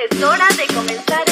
Es hora de comenzar.